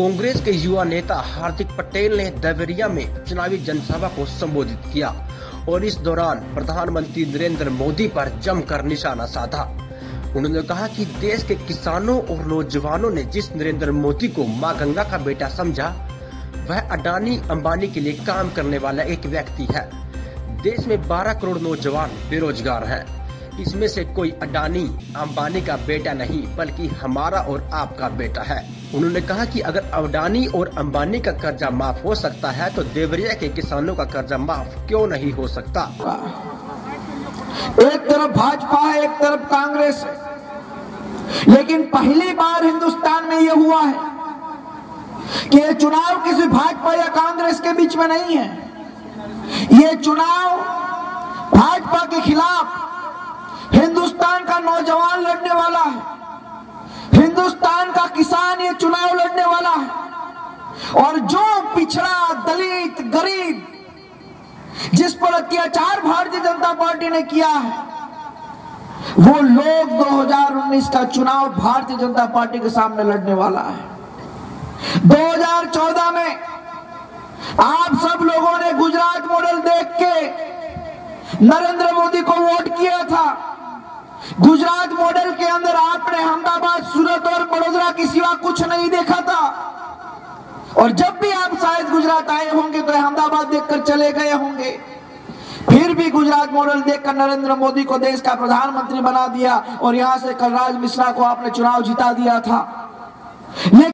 कांग्रेस के युवा नेता हार्दिक पटेल ने देवरिया में चुनावी जनसभा को संबोधित किया और इस दौरान प्रधानमंत्री नरेंद्र मोदी पर जमकर निशाना साधा। उन्होंने कहा कि देश के किसानों और नौजवानों ने जिस नरेंद्र मोदी को माँ गंगा का बेटा समझा, वह अडानी अंबानी के लिए काम करने वाला एक व्यक्ति है। देश में 12 करोड़ नौजवान बेरोजगार हैं। इसमें से कोई अडानी, अंबानी का बेटा नहीं, बल्कि हमारा और आपका बेटा है। उन्होंने कहा कि अगर अडानी और अंबानी का कर्जा माफ़ हो सकता है तो देवरिया के किसानों का कर्जा माफ़ क्यों नहीं हो सकता? एक तरफ़ भाजपा, एक तरफ़ कांग्रेस। लेकिन पहली बार हिंदुस्तान में यह हुआ है कि यह चुनाव किसी भाजपा या कांग्रेस के बीच में नहीं है। ये चुनाव भाजपा के खिलाफ नौजवान लड़ने वाला है। हिंदुस्तान का किसान ये चुनाव लड़ने वाला है। और जो पिछड़ा दलित, गरीब, जिस पर अत्याचार भारतीय जनता पार्टी ने किया है, वो लोग 2019 का चुनाव भारतीय जनता पार्टी के सामने लड़ने वाला है। 2014 में आप सब लोगों ने गुजरात मॉडल देख के नरेंद्र मोदी को वोट किया था। गुजरात मॉडल के अंदर आपने अहमदाबाद, सूरत और बड़ोदरा के सिवा कुछ नहीं देखा था। और जब भी आप शायद गुजरात आए होंगे तो अहमदाबाद देखकर चले गए होंगे। फिर भी गुजरात मॉडल देखकर नरेंद्र मोदी को देश का प्रधानमंत्री बना दिया और यहाँ से कलराज मिश्रा को आपने चुनाव जिता दिया था।